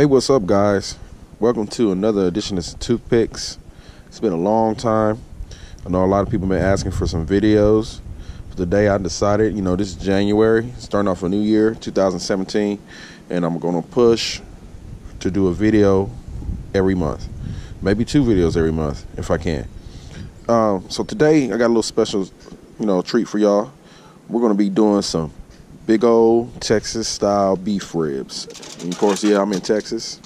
Hey, what's up, guys? Welcome to another edition of Toothpiks. It's been a long time. I know a lot of people been asking for some videos. For today, I decided, you know, this is January, starting off a new year, 2017, and I'm going to push to do a video every month, maybe two videos every month if I can. Um, so today, I got a little special, you know, treat for y'all. We're going to be doing some big old Texas style beef ribs. And of course, yeah, I'm in Texas.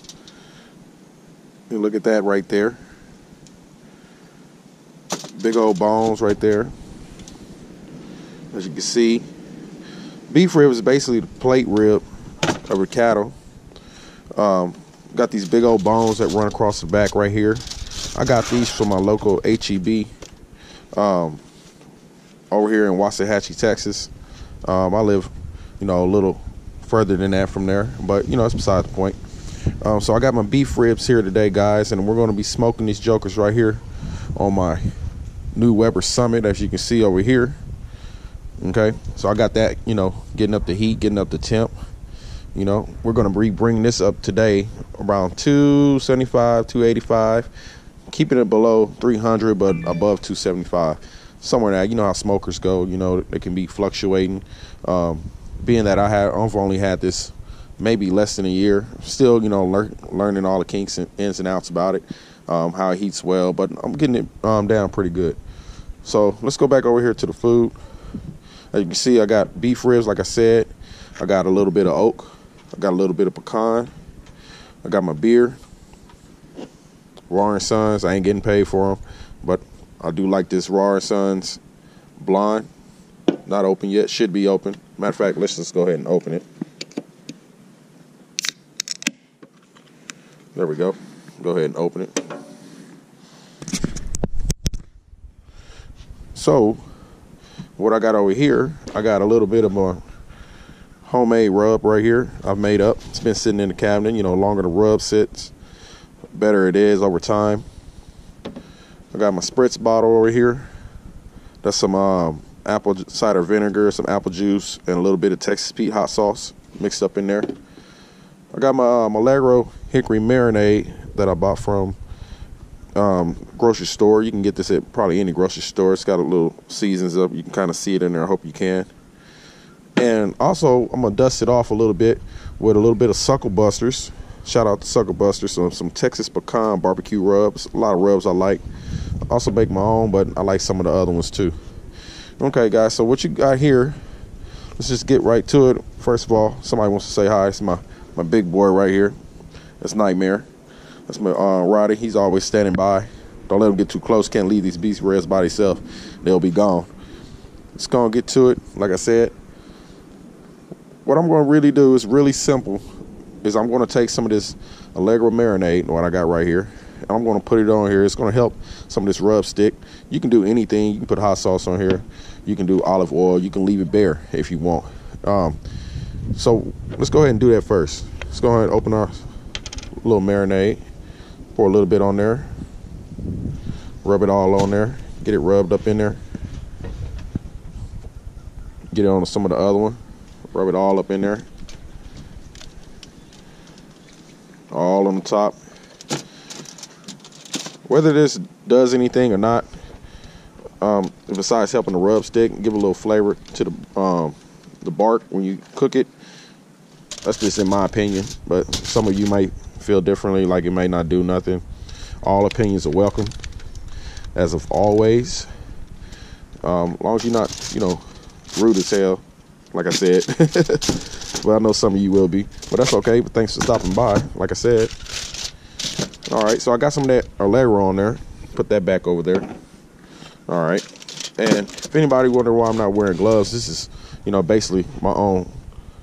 You look at that right there. Big old bones right there. As you can see, beef rib is basically the plate rib of a cattle. Um, got these big old bones that run across the back right here. I got these from my local HEB um, over here in Waxahachie, Texas. Um, I live you know, a little further than that from there. But, you know, it's beside the point. Um, so I got my beef ribs here today, guys, and we're going to be smoking these jokers right here on my new Weber Summit, as you can see over here. Okay, so I got that, you know, getting up the heat, getting up the temp. You know, we're going to be bringing this up today around 275, 285, keeping it below 300, but above 275. Somewhere now, you know how smokers go, you know, they can be fluctuating. Um, being that I have I've only had this maybe less than a year, still you know lear- learning all the kinks and ins and outs about it, um, how it heats well, but I'm getting it um, down pretty good. So let's go back over here to the food. As you can see, I got beef ribs, like I said. I got a little bit of oak. I got a little bit of pecan. I got my beer. Rahr Sons. I ain't getting paid for them, but I do like this Rahr Sons blonde. Not open yet. Should be open. Matter of fact, let's just go ahead and open it. There we go. Go ahead and open it. So, what I got over here, I got a little bit of a homemade rub right here. I've made up. It's been sitting in the cabinet. You know, longer the rub sits, better it is over time. I got my spritz bottle over here. That's some um, apple cider vinegar, some apple juice, and a little bit of Texas Pete hot sauce mixed up in there. I got my uh, Milagro hickory marinade that I bought from um, grocery store. You can get this at probably any grocery store. It's got a little seasons up. You can kind of see it in there. I hope you can. And also, I'm gonna dust it off a little bit with a little bit of Sucklebusters. Shout out to Sucklebusters. Some some Texas pecan barbecue rubs. A lot of rubs I like. I also make my own, but I like some of the other ones too. Okay, guys, so what you got here, let's just get right to it. First of all, somebody wants to say hi. It's my, my big boy right here. That's Nightmare. That's my uh, Roddy. He's always standing by. Don't let him get too close. Can't leave these beast reds by themselves. They'll be gone. Let's go and get to it. Like I said, what I'm going to really do is really simple. Is I'm going to take some of this Allegro marinade, what I got right here, I'm going to put it on here. It's going to help some of this rub stick. You can do anything. You can put hot sauce on here. You can do olive oil. You can leave it bare if you want. Um, so let's go ahead and do that first. Let's go ahead and open our little marinade. Pour a little bit on there. Rub it all on there. Get it rubbed up in there. Get it on some of the other one. Rub it all up in there. All on the top whether this does anything or not, um, besides helping the rub stick, and give a little flavor to the um, the bark when you cook it. That's just in my opinion, but some of you might feel differently, like it may not do nothing. All opinions are welcome, as of always. Um, as long as you're not, you know, rude as hell, like I said. but I know some of you will be, but that's okay. But thanks for stopping by, like I said. All right, so I got some of that Allegro on there. Put that back over there. All right. And if anybody wonder why I'm not wearing gloves, this is, you know, basically my own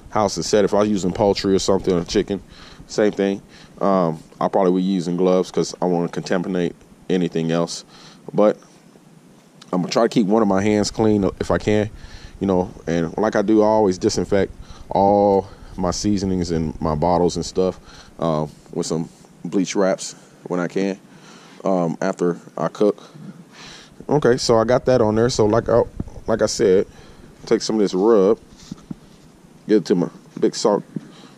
house is set. If I was using poultry or something or chicken, same thing. Um, I probably would be using gloves because I want to contaminate anything else. But I'm gonna try to keep one of my hands clean if I can, you know. And like I do, I always disinfect all my seasonings and my bottles and stuff uh, with some bleach wraps when I can um, after I cook. Okay, so I got that on there. So like I like I said, take some of this rub, get it to my big salt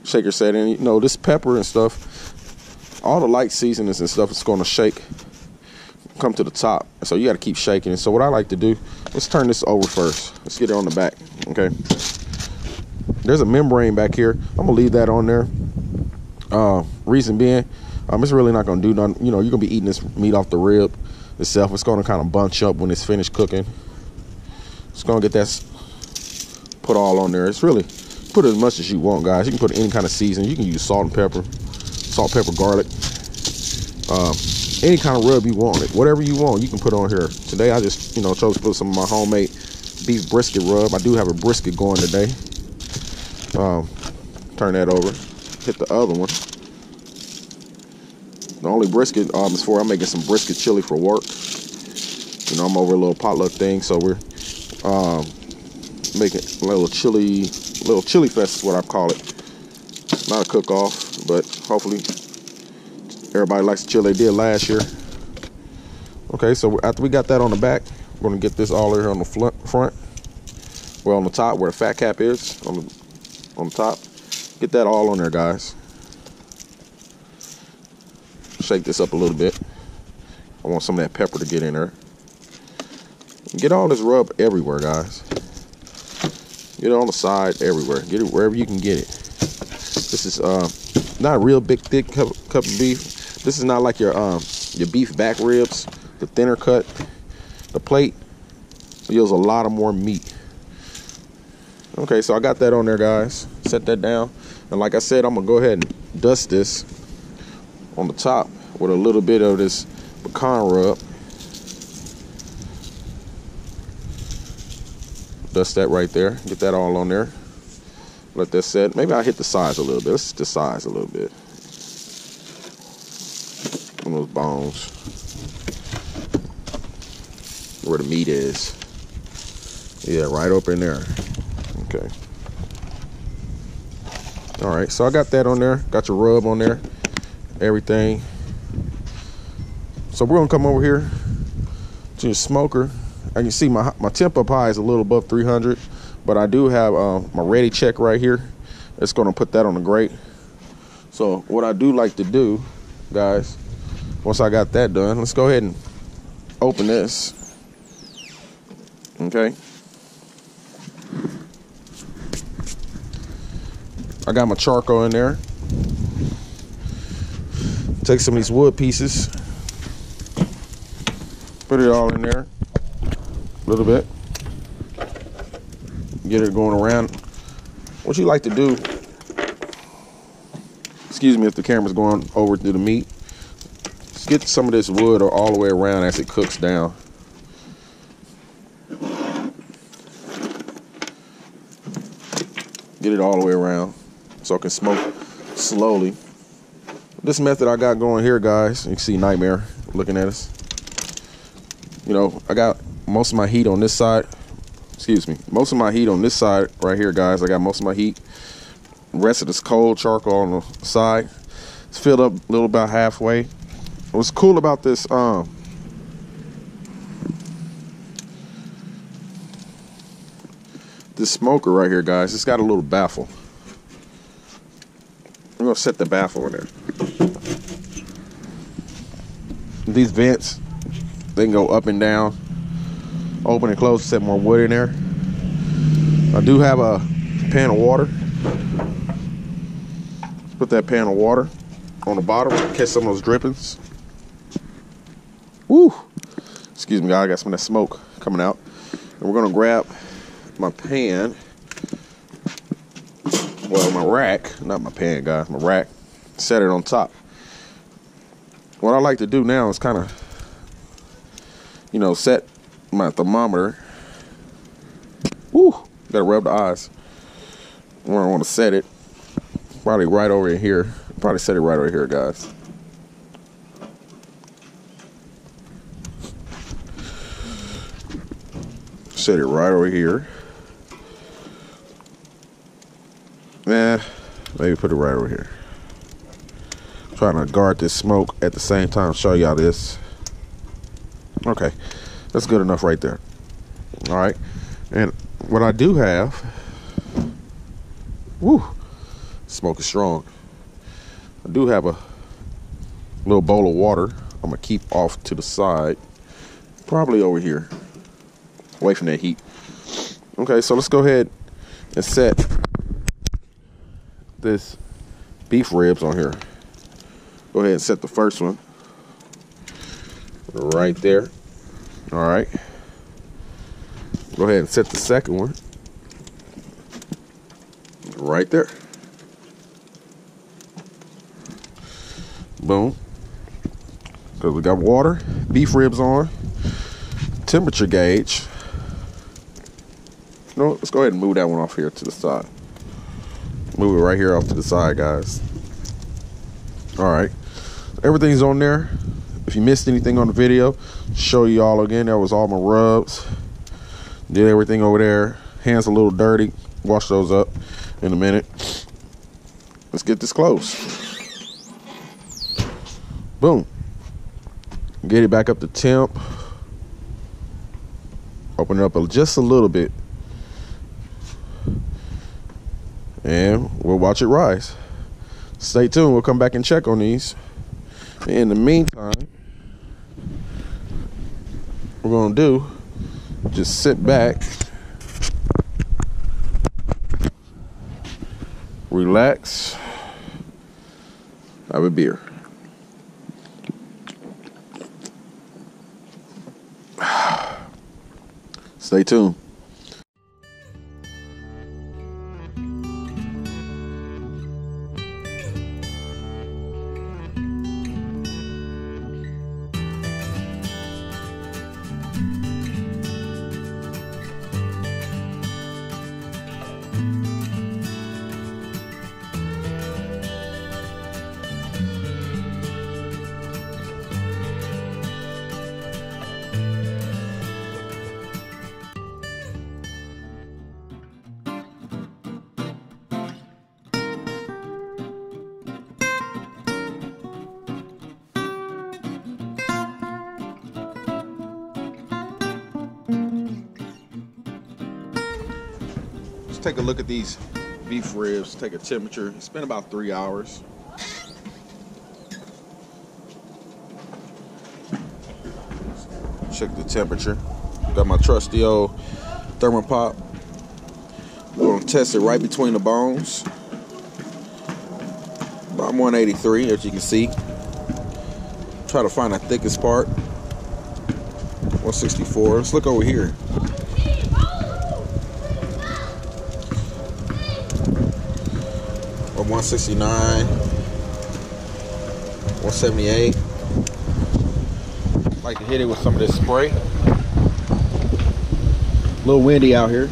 shaker set, and you know this pepper and stuff. all the light seasonings and stuff is going to shake, come to the top. So you got to keep shaking. So what I like to do, let's turn this over first. Let's get it on the back, okay? There's a membrane back here. I'm gonna leave that on there. Uh, reason being, um, it's really not gonna do nothing. You know, you're gonna be eating this meat off the rib itself. It's gonna kind of bunch up when it's finished cooking. It's gonna get that put all on there. It's really put as much as you want, guys. You can put any kind of seasoning. You can use salt and pepper, salt, pepper, garlic, um, any kind of rub you want. It whatever you want, you can put on here. Today, I just you know chose to put some of my homemade beef brisket rub. I do have a brisket going today. Um, turn that over. Hit the other one. The only brisket um, is for I'm making some brisket chili for work. You know, I'm over a little potluck thing, so we're um, making a little chili, little chili fest is what I call it. Not a cook-off, but hopefully everybody likes the chili they did last year. Okay, so after we got that on the back, we're gonna get this all here on the front. Well, on the top where the fat cap is, on the on the top. Get that all on there, guys. Shake this up a little bit. I want some of that pepper to get in there. Get all this rub everywhere, guys. Get it on the side, everywhere. Get it wherever you can get it. This is uh, not real big, thick cup, cup of beef. This is not like your um, your beef back ribs, the thinner cut. The plate yields a lot of more meat. Okay, so I got that on there, guys. Set that down. And like I said, I'm going to go ahead and dust this on the top with a little bit of this pecan rub. Dust that right there. Get that all on there. Let that set. Maybe I'll hit the sides a little bit. Let's hit the sides a little bit. On those bones. Where the meat is. Yeah, right up in there. Okay. All right, so I got that on there. Got your rub on there. Everything. So we're gonna come over here to the smoker. I can see my my temp up high is a little above 300, but I do have um, my Redi Chek right here. It's gonna put that on the grate. So what I do like to do, guys, once I got that done, let's go ahead and open this. Okay. I got my charcoal in there. Take some of these wood pieces. Put it all in there. A little bit. Get it going around. What you like to do, excuse me if the camera's going over to the meat, just get some of this wood all the way around as it cooks down. Get it all the way around so I can smoke slowly. This method I got going here, guys, you can see Nightmare looking at us. You know, I got most of my heat on this side. Excuse me. Most of my heat on this side right here, guys. I got most of my heat. Rest of this cold charcoal on the side. It's filled up a little about halfway. What's cool about this um, this smoker right here, guys, it's got a little baffle. I'm gonna set the baffle in there. These vents, they can go up and down, open and close, set more wood in there. I do have a pan of water. Let's put that pan of water on the bottom, catch some of those drippings. Woo! Excuse me, I got some of that smoke coming out. And we're gonna grab my pan well, my rack, not my pan, guys, my rack, set it on top. What I like to do now is kind of, you know, set my thermometer. Woo, gotta rub the eyes. Where I want to set it, probably right over here. Probably set it right over here, guys. Set it right over here. Man, maybe put it right over here. Trying to guard this smoke at the same time, show y'all this. Okay, that's good enough right there. All right, and what I do have, woo, smoke is strong. I do have a little bowl of water. I'm gonna keep off to the side, probably over here, away from that heat. Okay, so let's go ahead and set this beef ribs on here. Go ahead and set the first one right there. All right. Go ahead and set the second one right there. Boom. Because we got water, beef ribs on, temperature gauge. No, let's go ahead and move that one off here to the side. Move it right here off to the side, guys. All right. Everything's on there. If you missed anything on the video, show you all again. That was all my rubs. Did everything over there. Hands a little dirty. Wash those up in a minute. Let's get this close. Boom. Get it back up to temp. Open it up just a little bit. And we'll watch it rise. Stay tuned. We'll come back and check on these. In the meantime, we're to do just sit back relax, have a beer. Stay tuned. Take a look at these beef ribs, take a temperature. It's been about three hours. Check the temperature. Got my trusty old ThermoPop. We're gonna test it right between the bones. About 183, as you can see. Try to find the thickest part. 164. Let's look over here. 169, 178. Like to hit it with some of this spray. A little windy out here.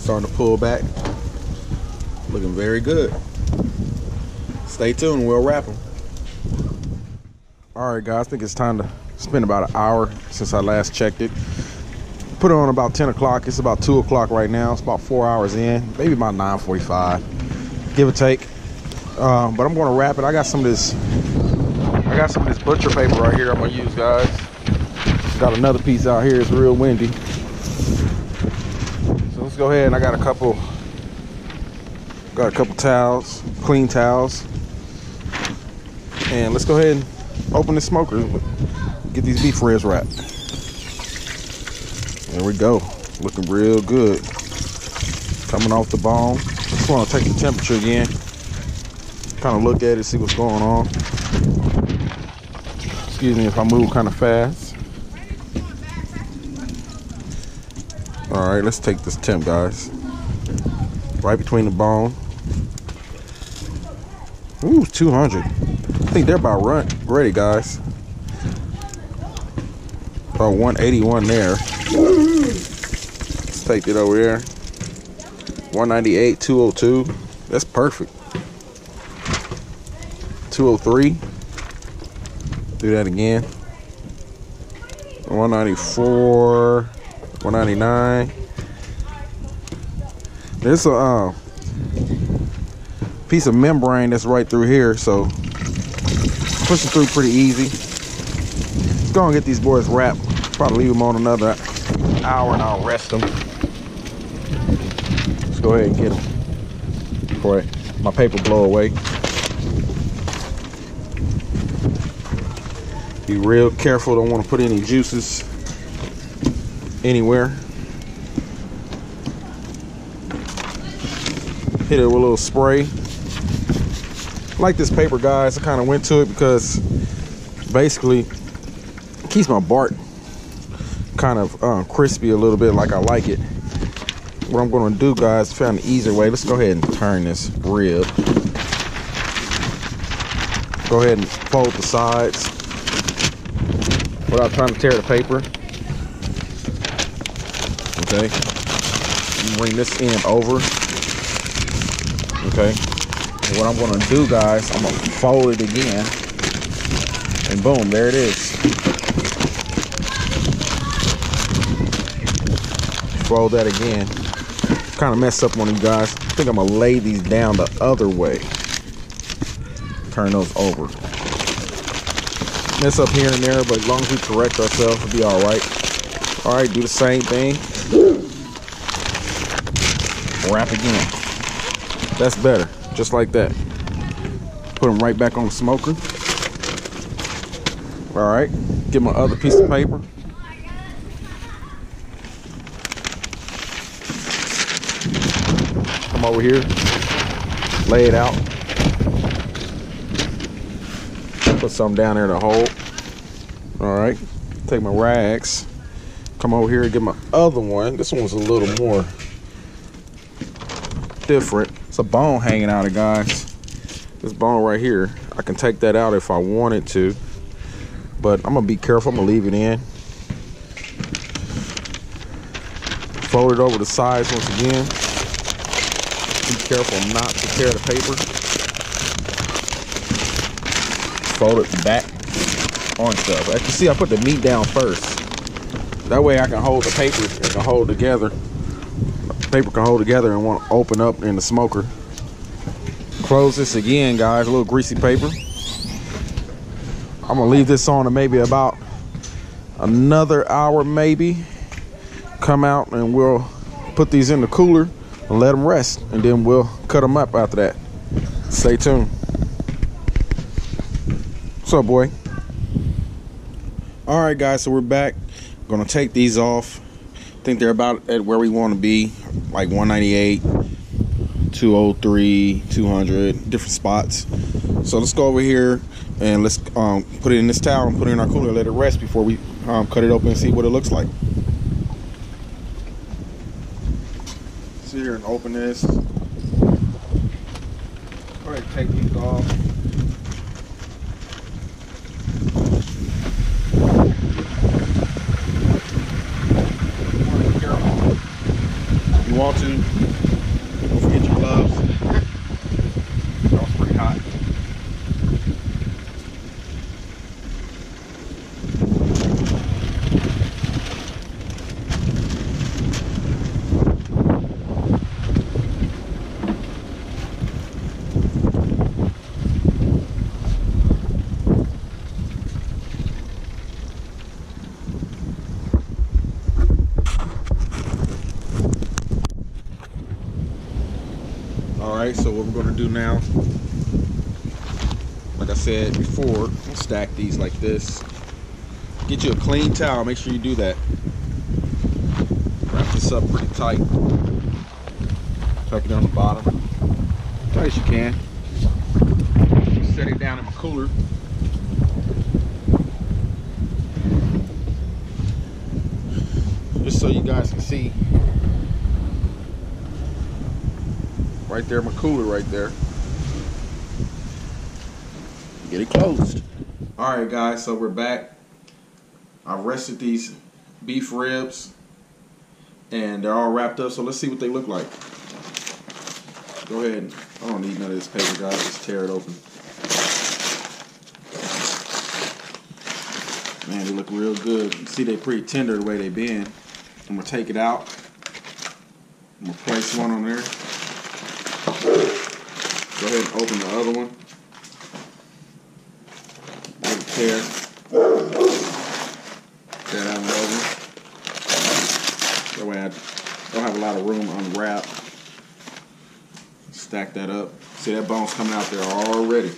Starting to pull back. Looking very good. Stay tuned, we'll wrap them. All right, guys, I think it's time to it's been about an hour since I last checked it. Put it on about 10 o'clock. It's about 2 o'clock right now. It's about four hours in, maybe about 9.45, give or take. Uh, but I'm going to wrap it. I got some of this. I got some of this butcher paper right here. I'm gonna use, guys. Got another piece out here. It's real windy. So let's go ahead and I got a couple. Got a couple towels, clean towels, and let's go ahead and open the smoker get these beef ribs wrapped. There we go. Looking real good. Coming off the bone. Just want to take the temperature again. Kind of look at it, see what's going on. Excuse me if I move kind of fast. All right, let's take this temp, guys. Right between the bone. Ooh, 200. I think they're about run ready, guys. About 181 there. Let's take it over there. 198, 202. That's perfect. 203. Do that again. 194, 199. There's a uh, piece of membrane that's right through here, so pushing through pretty easy. Let's go and get these boys wrapped. Probably leave them on another hour and I'll rest them. Let's go ahead and get them before my paper blow away. Be real careful, don't want to put any juices anywhere. Hit it with a little spray. I like this paper, guys. I kind of went to it because basically keeps my bark kind of uh, crispy a little bit like I like it. What I'm gonna do, guys, found an easier way. Let's go ahead and turn this rib. Go ahead and fold the sides without trying to tear the paper. Okay. Bring this end over. Okay. And what I'm gonna do, guys, I'm gonna fold it again. And boom, there it is. Fold that again. Kind of mess up on you guys. I think I'm gonna lay these down the other way. Turn those over. Mess up here and there, but as long as we correct ourselves, we'll be all right. All right, do the same thing. Wrap again. That's better, just like that. Put them right back on the smoker. All right, get my other piece of paper. Come over here, lay it out. Put some down there to hold. All right, take my rags. Come over here and get my other one. This one's a little more different. It's a bone hanging out of guys. This bone right here, I can take that out if I wanted to but I'm gonna be careful. I'm gonna leave it in. Fold it over the sides once again. Be careful not to tear the paper. Fold it back on stuff. As you see, I put the meat down first. That way I can hold the paper and can hold together. The paper can hold together and won't open up in the smoker. Close this again, guys. A little greasy paper. I'm gonna leave this on to maybe about another hour maybe. Come out and we'll put these in the cooler and let them rest. And then we'll cut them up after that. Stay tuned. What's up, boy? All right, guys, so we're back. Gonna take these off. I think they're about at where we want to be, like 198, 203, 200, different spots. So let's go over here and let's um, put it in this towel and put it in our cooler let it rest before we um, cut it open and see what it looks like sit here and open this Alright, take these off you want to don't forget your gloves that was pretty hot Right, so what we're gonna do now, like I said before, stack these like this. Get you a clean towel, make sure you do that. Wrap this up pretty tight. Tuck it on the bottom, tight as you can. Set it down in my cooler. Just so you guys can see right there, my cooler right there. Get it closed. All right, guys, so we're back. I rested these beef ribs and they're all wrapped up. So let's see what they look like. Go ahead. I don't need none of this paper, guys. Just tear it open. Man, they look real good. You see, they pretty tender the way they been. I'm gonna take it out. I'm gonna place one on there. Go ahead and open the other one. Tear. Tear that one over. That way I don't have a lot of room to unwrap. Stack that up. See that bone's coming out there already.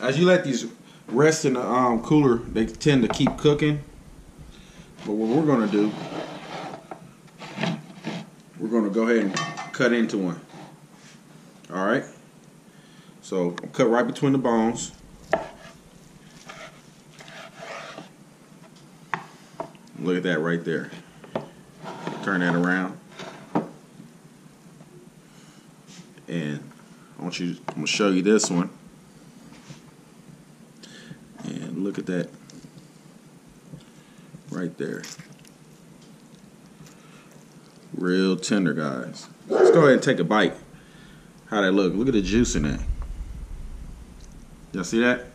As you let these rest in the um, cooler, they tend to keep cooking. But what we're gonna do, we're gonna go ahead and cut into one. All right. So cut right between the bones. Look at that right there. Turn that around. And I want you, I'm gonna show you this one. And look at that right there. Real tender, guys. Let's go ahead and take a bite. How that look? Look at the juice in that. Y'all see that?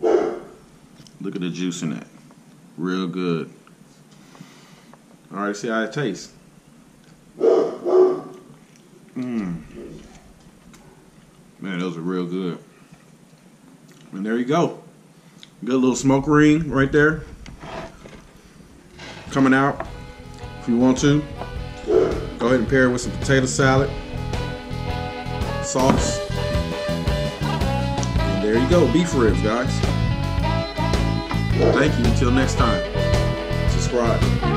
Look at the juice in that. Real good. All right, see how it tastes. Mmm. Man, those are real good. And there you go. Good little smoke ring right there. Coming out. If you want to, go ahead and pair it with some potato salad, sauce. And there you go, beef ribs, guys. Thank you. Until next time, subscribe.